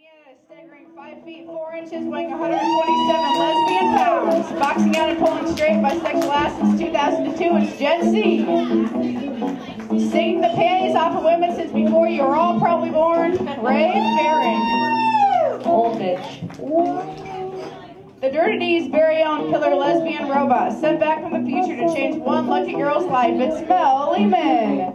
Indiana, staggering 5 feet 4 inches, weighing 127 lesbian pounds. Boxing out and pulling straight by sexual ass since 2002 is Jen Cae. Singing the panties off of women since before you were all probably born, Rae Fehring. Old bitch. The Dirty D's very own killer lesbian robot, sent back from the future to change one lucky girl's life. It's Mel Lehman.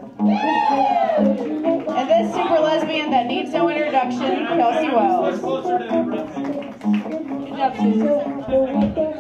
And this super lesbian that needs no introduction, Kelsey Wells. Closer to everything. Good job, Susan.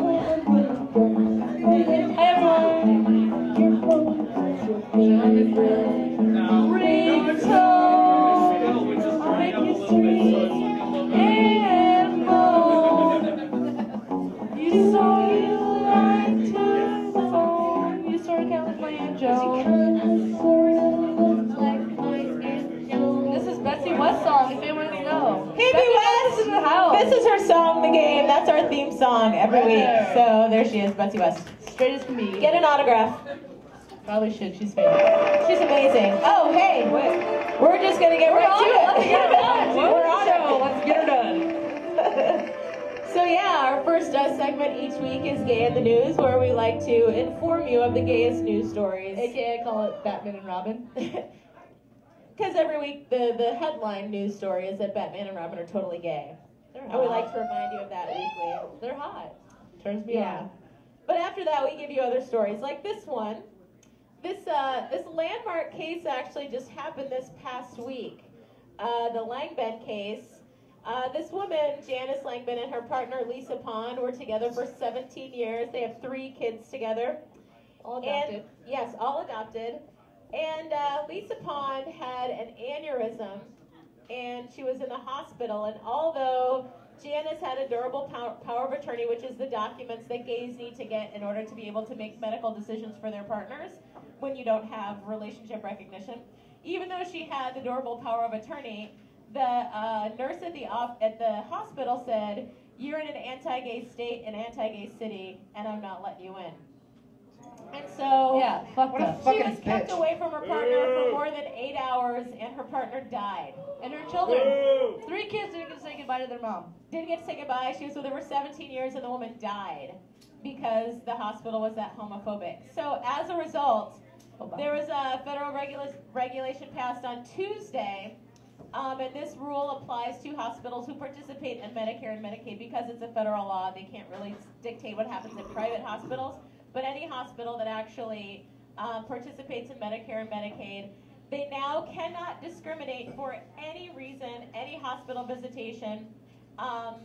Probably should. She's famous. She's amazing. Oh, hey, we're just gonna get right on to it. it. Let's get it done. we're on So, it. Let's get her done. so yeah, our first uh, segment each week is Gay in the News, where we like to inform you of the gayest news stories. AKA I call it Batman and Robin. Because every week the, the headline news story is that Batman and Robin are totally gay. They're And we like to remind you of that weekly. They're hot. Turns me Yeah. on. But after that, we give you other stories like this one. This uh, this landmark case actually just happened this past week. Uh, the Langbehn case. Uh, this woman, Janice Langbehn, and her partner Lisa Pond were together for 17 years. They have three kids together. All And- adopted. yes, all adopted. And uh, Lisa Pond had an aneurysm, and she was in the hospital. And although Janice had a durable power, power of attorney, which is the documents that gays need to get in order to be able to make medical decisions for their partners when you don't have relationship recognition, even though she had the durable power of attorney, the uh, nurse at the off, at the hospital said, "You're in an anti-gay state, an anti-gay city, and I'm not letting you in." And so Yeah, fuck What a she was kept bitch. away from her partner for more than eight hours, and her partner died. And her children. Woo! Three kids didn't get to say goodbye to their mom. Didn't get to say goodbye. She was with her for 17 years, and the woman died because the hospital was that homophobic. So as a result, there was a federal regula- regulation passed on Tuesday, um, and this rule applies to hospitals who participate in Medicare and Medicaid because it's a federal law. They can't really dictate what happens in private hospitals, but any hospital that actually um, participates in Medicare and Medicaid, they now cannot discriminate for any reason, any hospital visitation. Um,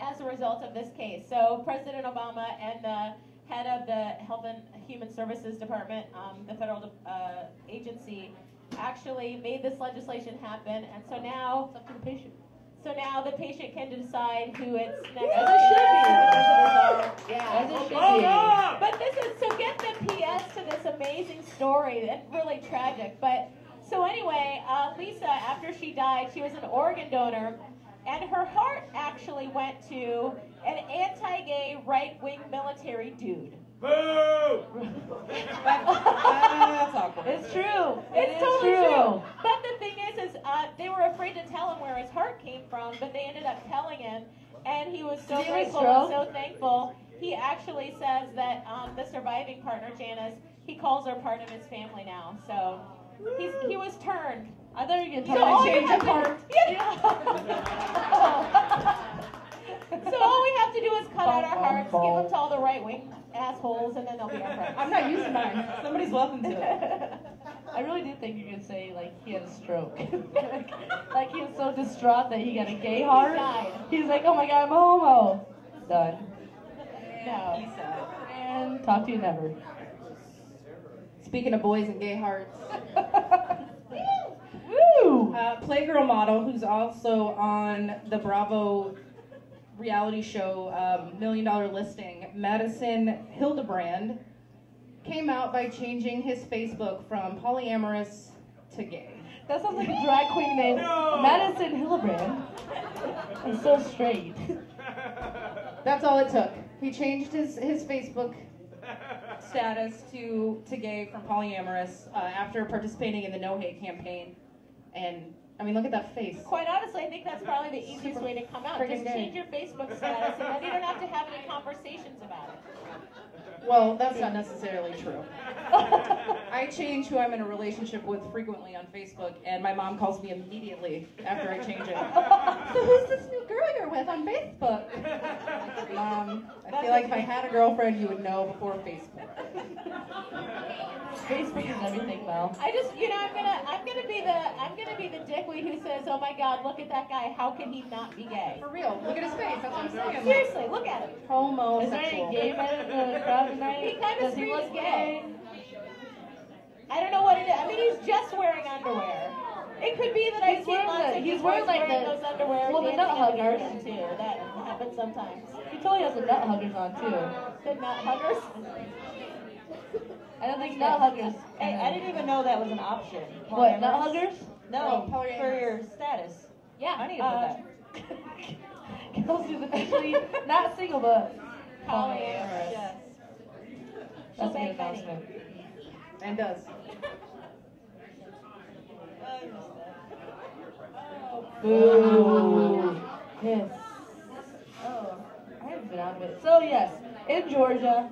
as a result of this case. So President Obama and the head of the Health and Human Services Department, um, the federal uh, agency, actually made this legislation happen, and so now It's up to the patient. so now the patient can decide who it's next. As it should be. Yeah. As it should be. But this is so get the PS to this amazing story and really tragic. But so anyway, uh, Lisa, after she died, she was an organ donor, and her heart actually went to an anti-gay right-wing military dude. Boo! That's awkward. It's true. It's It is totally true. true. But the thing is, is uh, they were afraid to tell him where his heart came from, but they ended up telling him, and he was so Did he have a grateful and so thankful. He actually says that um, the surviving partner, Janice, he calls her part of his family now. So he's, he was turned. I thought you were So going all to change have the to- part. Yeah. so all we have to do is cut out our hearts, give them to all the right wing assholes, and then they'll be our friends. I'm not using mine. Somebody's welcome to it. I really did think you were going to say, like, he had a stroke. like, like, he was so distraught that he got a gay heart. died. He's like, oh my god, I'm a homo. Done. No. And talk to you never. Speaking of boys and gay hearts, Woo! Uh, Playgirl model, who's also on the Bravo reality show um, Million Dollar Listing, Madison Hildebrand, came out by changing his Facebook from polyamorous to gay. That sounds like a drag queen name. No. Madison Hildebrand. I'm so straight. That's all it took. He changed his, his Facebook status to, to gay from polyamorous uh, after participating in the No Hate campaign. And I mean, look at that face. Quite honestly, I think that's probably the easiest way to come out. Just change your Facebook status, and then you don't have to have any conversations about it. Well, that's not necessarily true. I change who I'm in a relationship with frequently on Facebook, and my mom calls me immediately after I change it. so who's this new girl you're with on Facebook? Mom, I feel like if I had a girlfriend, you would know before Facebook. Facebook is everything, Mel. I just, you know, I'm gonna, I'm gonna be the, I'm gonna be the dickweed who says, "Oh my God, look at that guy! How can he not be gay?" For real, look at his face. That's what I'm saying. Seriously, look at him. Homosexual. Is there any gay men in the crowd tonight? He kind of Does he screams look gay. I don't know what it is. I mean, he's just wearing underwear. It could be that I've He's seen wearing lots the- of he's wearing, like, wearing the- those underwear. well, the dancing nut huggers. too. That happens sometimes. He totally has the nut huggers on too. The nut huggers. I don't think nut huggers. Hey, I didn't even know that was an option. What nut Polyamorous? huggers? No, polyamorous. for your status. Yeah. I need to uh, put that. Kelsey's officially not single, but Polyamorous. Yes. That's a She'll good announcement. And does. I missed that. Boo. Yes. Oh, I haven't been out of it. So yes, in Georgia,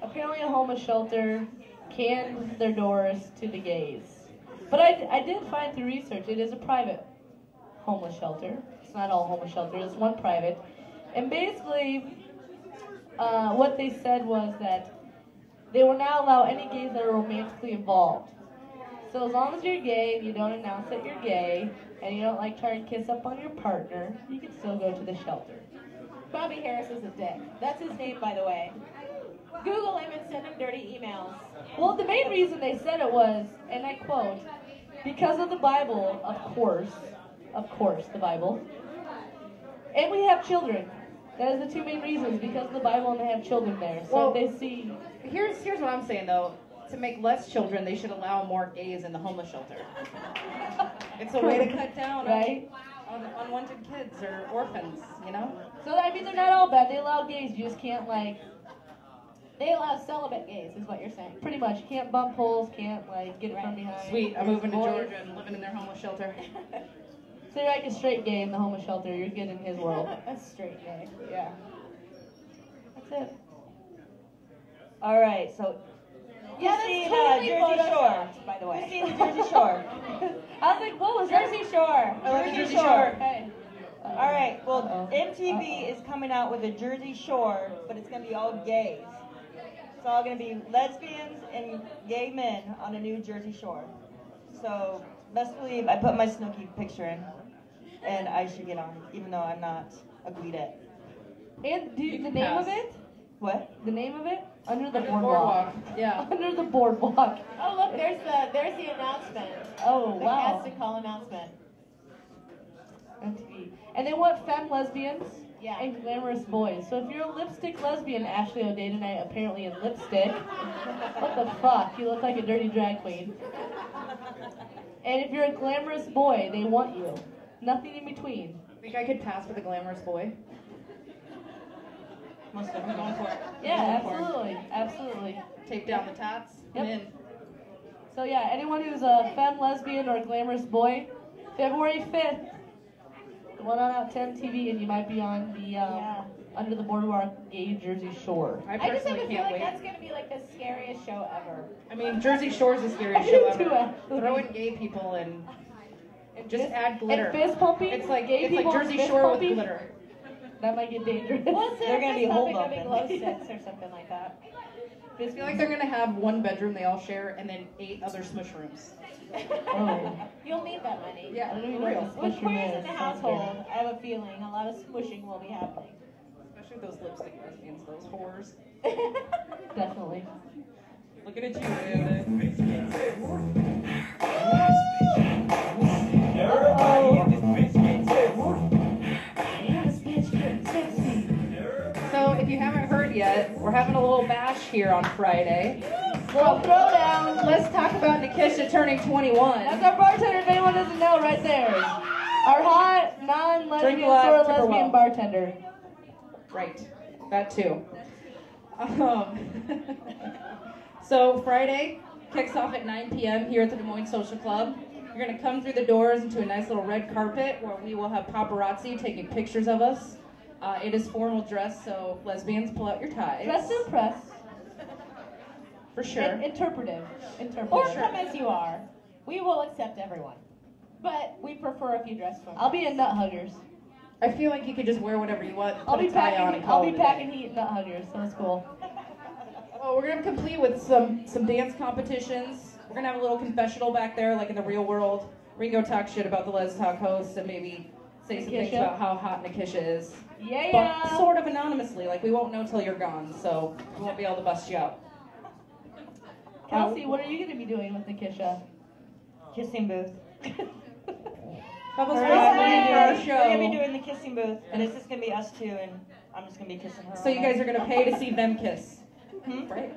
apparently a homeless shelter canned their doors to the gays. But I, I did find through research it is a private homeless shelter. It's not all homeless shelters. It's one private. And basically, uh, what they said was that they will not allow any gays that are romantically involved. So as long as you're gay and you don't announce that you're gay and you don't like try and kiss up on your partner, you can still go to the shelter. Bobby Harris is a dick. That's his name, by the way. Google him and send him dirty emails. Well, the main reason they said it was, and I quote, because of the Bible, of course, of course, the Bible, and we have children. That is the two main reasons, because of the Bible and they have children there. So Well- they see, Here's here's what I'm saying though. To make less children, they should allow more gays in the homeless shelter. It's a way to cut down right? on, on unwanted kids or orphans, you know? So I mean, they're not all bad. They allow gays. You just can't like, They allow celibate gays, is what you're saying. pretty much, can't bump holes, can't like get it from behind. Sweet, I'm moving to Georgia and living in their homeless shelter. So you're like a straight gay in the homeless shelter. You're good in his world. A straight gay. Yeah. That's it. All right, so Yeah, that's Christine, totally uh, Jersey Shore. by the way. Christine, the Jersey Shore. I was like, what was? Jersey Shore. I Jersey Jersey Shore. Hey. All right, well, Uh-oh. MTV Uh-oh. is coming out with a Jersey Shore, but it's gonna be all gays. It's all gonna be lesbians and gay men on a new Jersey Shore. So best believe I put my Snooki picture in, and I should get on, even though I'm not a Guidette. And do, You the can name pass. of it? What? The name of it? Under the Under boardwalk. boardwalk, yeah. Under the boardwalk. Oh, look, there's the there's the announcement. Oh The wow. casting call announcement. MTV. And they want femme lesbians Yeah. and glamorous boys. So if you're a lipstick lesbian, Ashley O'Day tonight apparently in lipstick. what the fuck? You look like a dirty drag queen. And if you're a glamorous boy, they want you. Nothing in between. Think I could pass for the glamorous boy? Most definitely going for it. Yeah, Going for it. absolutely. Absolutely. Tape down the tats. Yep. in. So yeah, anyone who's a femme lesbian or a glamorous boy, February 5th, the one on out 10 TV, and you might be on the um, Yeah. Under the Boardwalk Gay Jersey Shore. I I just have personally a feeling can't wait. that's gonna be like the scariest show ever. I mean, Jersey Shore's the scariest show ever. actually. Throw in gay people and And just fist- add glitter. And fist pumping. It's like gay it's like people Jersey fist Shore with pumping? glitter. That might get dangerous. What's They're gonna be something hold gonna up glow then. sticks or something like that. I feel like they're gonna have one bedroom they all share and then eight other smush rooms. Oh. You'll need that money. Yeah, I don't even for know real. With queers in the household, I have a feeling a lot of smushing will be happening. Especially those lipstick lesbians, those whores. Definitely. Looking at you, Amanda. having a little bash here on Friday. Little throwdown. Let's talk about Nikisha turning 21. That's our bartender. If anyone doesn't know, right there. Our hot, non-lesbian, sort of lesbian well. bartender. Right, that too. Um, so Friday kicks off at 9 p.m. here at the Des Moines Social Club. You're gonna come through the doors into a nice little red carpet where we will have paparazzi taking pictures of us. Uh, it is formal dress, so lesbians pull out your ties. Dress to impress. for sure. In- interpretive. Interpretive. Or come as you are. We will accept everyone. But we prefer if you dress for I'll be in nut huggers. I feel like you could just wear whatever you want. I'll put be a tie on packing. and call I'll it be a packing heat nut huggers. So it's cool. Well, we're gonna complete with some some dance competitions. We're gonna have a little confessional back there, like in the real world. We can go talk shit about the LezTalk hosts and maybe say some things about how hot Nikisha is. Yeah, But yeah. sort of anonymously, like we won't know till you're gone, so we won't be able to bust you out. Kelsey, what are you gonna be doing with Nikisha? Kissing booth. Couples We're Fest gonna, our be doing, we're gonna be doing the kissing booth, and it's just gonna be us two, and I'm just gonna be kissing her. So you guys are gonna pay to see them kiss, Hmm? right?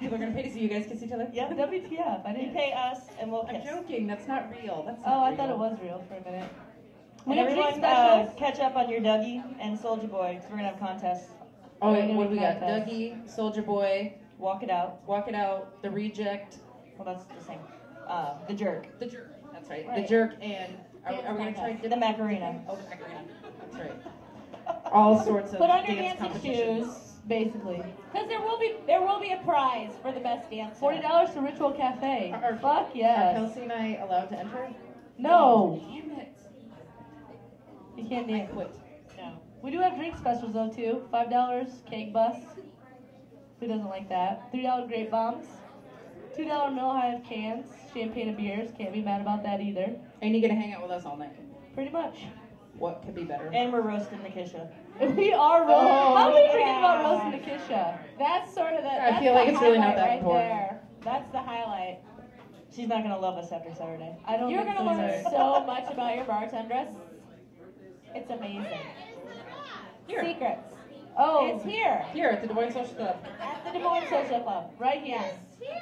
People are gonna pay to see you guys kiss each other. Yeah. WTF? I You didn't. pay us, and we'll I'm joking. That's not real. That's not Oh, not I thought it was real for a minute. And We have drink everyone, uh, catch up on your Dougie and Soldier Boy, because we're gonna have contests. Oh, wait, what do we got? contest. Dougie, Soldier Boy, Walk it out. Walk It Out, The Reject, Well, that's the same. Uh, the jerk. The Jerk. That's right. The Jerk and are, are we gonna try contest. The Macarena. Oh, the Macarena. That's right. All sorts of Put on your dance dancing competitions. shoes. Basically, Because there will be there will be a prize for the best dancer. forty dollars to Ritual Cafe. Are- are- Fuck Are yes. Kelsey and I allowed to enter? No, Damn it. You can't I dance. quit. No. We do have drink specials though too. Five dollars cake bus. Who doesn't like that? Three dollar grape bombs. Two dollar mill High cans, champagne and beers. Can't be mad about that either. And you get to hang out with us all night. Pretty much. What could be better? And we're roasting Nikisha. We are roasting. Oh, How did we forget about roasting Nikisha? That's sort of the. I feel like it's really not that right important. There. That's the highlight. She's not gonna love us after Saturday. I don't. Know. You're think gonna so learn so much about your bartendress. It's amazing. Here. Secrets. Oh, It's here Here at the Des Moines Social Club. at the Des Moines Social Club. right here. Yes.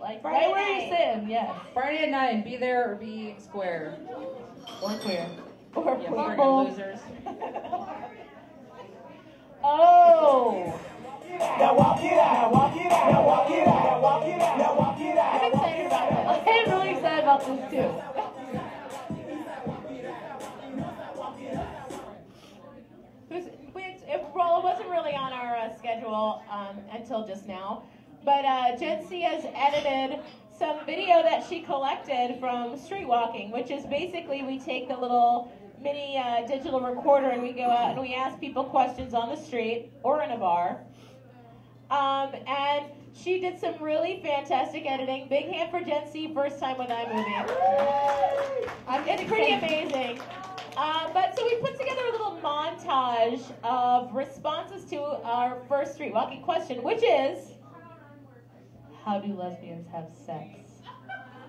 Like Friday right where you're sitting. Yes. Friday at 9, be there or be square. Or queer. Or Yeah, purple. friggin' losers. Oh. Now walk it out, walk it out, now walk it out, now walk it out, now walk it out. I'm excited about this. I'm really excited about this too. Schedule um, until just now. But uh, Jen Cae has edited some video that she collected from street walking, which is basically we take the little mini uh, digital recorder and we go out and we ask people questions on the street or in a bar. Um, and she did some really fantastic editing. Big hand for Jen Cae, first time with iMovie. Um, it's pretty amazing. Uh, but so we put together a little montage of responses to our first street walking question, which is How do lesbians have sex?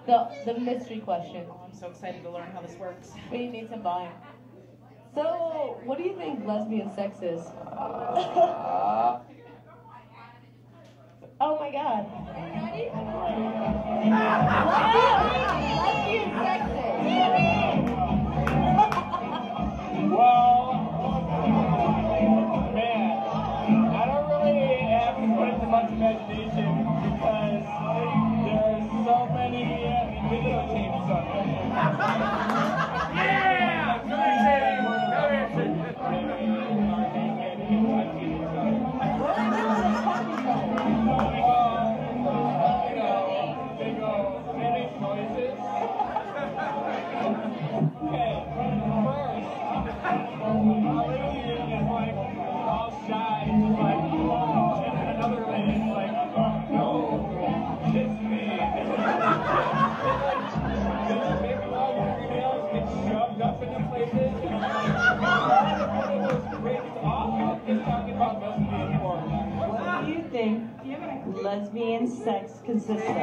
The the mystery question. Oh, I'm so excited to learn how this works. we need some volume. So, what do you think lesbian sex is? Oh my god. lesbian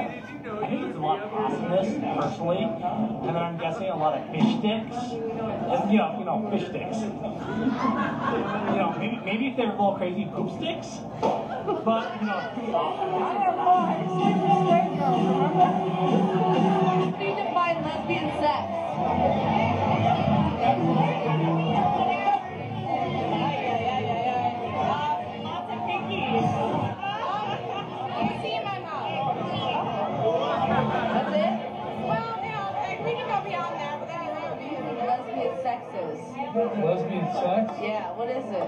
I think there's a lot of awesomeness, personally, and then I'm guessing a lot of fish sticks. And, you know, you know, fish sticks. You know, maybe, maybe if they're a little crazy, poop sticks. But, you know, How do you define lesbian sex? That's it? Well, no, we can go beyond sex? Yeah, what is it?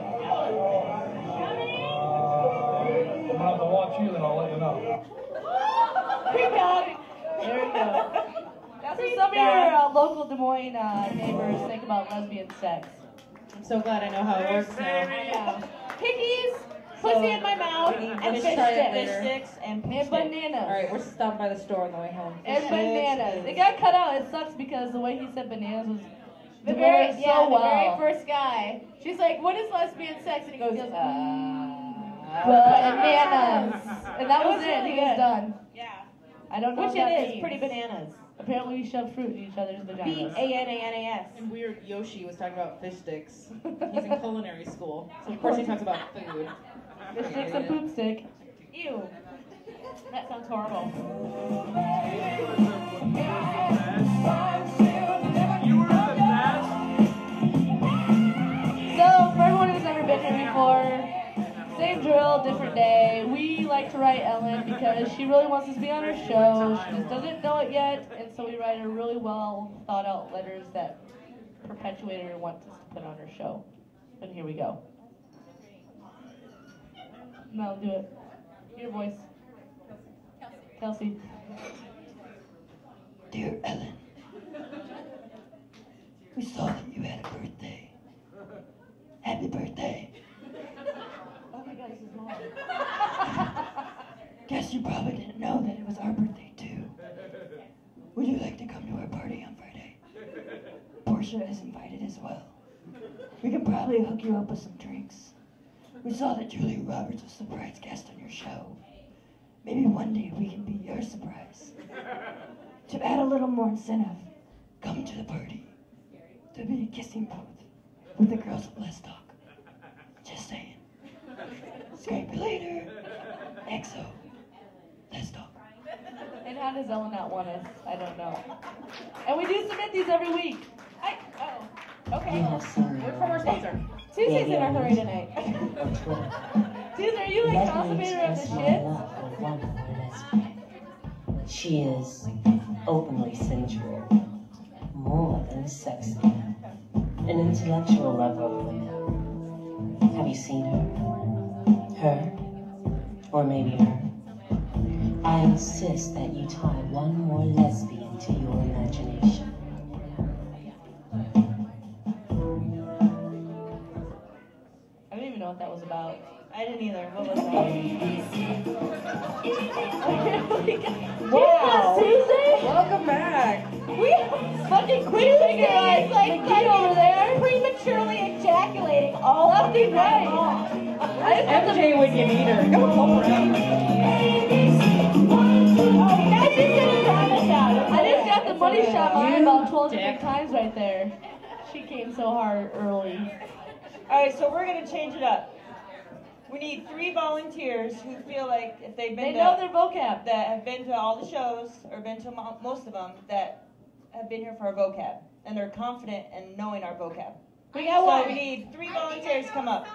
I'm gonna have to watch you, then I'll let you know. we got it. There you go. That's what some of your uh, local Des Moines uh, neighbors think about lesbian sex. I'm so glad I know how it works now. Yeah. Piggies, pussy in my mouth, and fish sticks. Fish sticks and And bananas. All right, we're stopped by the store on the way home. And bananas. It got cut out. It sucks because the way he said bananas was The developed very, so yeah, the very first guy. She's like, "What is lesbian sex?" And he goes, "Uh." bananas. And that It was was it. really He was done. Yeah. I don't know Which what that it is. means. Pretty bananas. Apparently we shove fruit in each other's B vaginas. A N A N A S. And weird Yoshi was talking about fish sticks. He's in culinary school, so of course he talks about food. Fish sticks and poop stick. Ew. That sounds horrible. Different day. We like to write Ellen because she really wants us to be on her show. She just doesn't know it yet, and so we write her really well thought out letters that perpetuate her wants us to put on her show. And here we go. Mel, do it. Your voice. Kelsey. Dear Ellen, we saw that you had a birthday. Happy birthday. Oh my god, this is mom. Guess you probably didn't know that it was our birthday too. Would you like to come to our party on Friday? Portia is invited as well. We can probably hook you up with some drinks. We saw that Julia Roberts was a surprise guest on your show. Maybe one day we can be your surprise. To add a little more incentive, come to the party. There'll be a kissing booth with the girls at LezTalk. Just saying. Skype you later. EXO. LezTalk. And how does Ellen not want us? I don't know. And we do submit these every week. I, oh. We Okay. have some Wait for our sponsor. Susie's in a hurry tonight. on Twitter. Susan, are you like Let me constipator of the express shit? love for one more lesbian. She is openly sensual, more than sexy, an intellectual lover of women. Have you seen her? Her? Or maybe her? I insist that you tie one more lesbian to your imagination. I don't even know what that was about. I didn't either. What was that? wow. Susan? Welcome back. We fucking quick finger like like over there. prematurely ejaculating all Left and right. long. I just have to MJ when you need her. Go home just got shot mine You about 12 dick. different times right there. She came so hard early. All right, so we're gonna change it up. We need three volunteers who feel like if they've been They to, know their vocab. that have been to all the shows or been to most of them that have been here for our vocab and they're confident in knowing our vocab. We got So one. we need three volunteers to come up.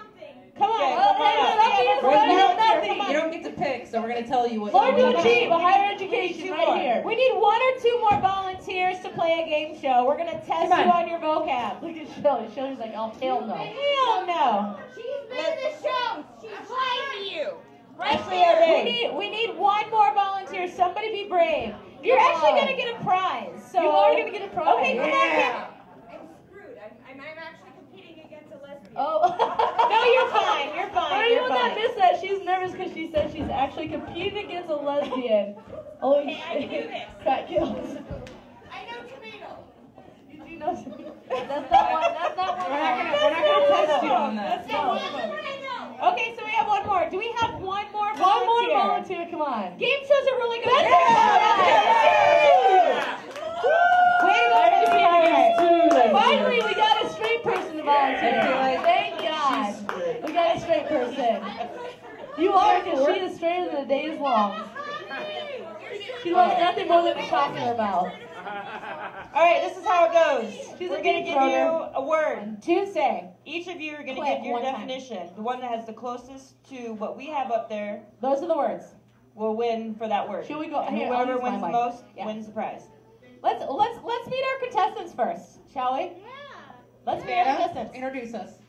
Come on. Okay, come on hey, up. Sophie, Come Sophie, on. Sophie, Nothing. You don't get to pick, so we're gonna tell you what. Learn you to achieve a higher education more. right here. We need one or two more volunteers to play a game show. We're gonna test on. you on your vocab. Look at Shelly. Shelly's like, oh, hell no. Hell no. She's been in the show. She's to you. Right Ashley here. We need we need one more volunteer. Somebody be brave. You're Come actually gonna get a prize. So You are gonna get a prize. Okay, come on. Yeah. I'm screwed. I'm, I'm, I'm actually competing against a lesbian. Oh. No, you're fine. You're fine. For You're anyone that that, she's nervous because she said she's actually competing against a lesbian. Holy Okay, I can do shit. this. Fat kills. I know tomato. You do know tomato. That's not one. That's not one. We're not gonna. We're not gonna test you on that. That's not one. That's what I know. Okay, so we have one more. Do we have one more Volunteer? One more volunteer? volunteer, come on. Game shows are really good. Finally, we got a straight person to volunteer. Thank God. We got a straight person. You are, because she is straighter than the day is long. She loves nothing more than talking talk in her mouth. All right, this is how it goes. She's We're gonna give you a word. Tuesdae. Each of you are gonna give your one time. definition. The one that has the closest to what we have up there Those are the words. will win for that word. Should we go- And here, whoever use wins the mic. most Yeah. wins the prize. Let's let's let's meet our contestants first, shall we? Yeah. Let's be our contestants. introduce us.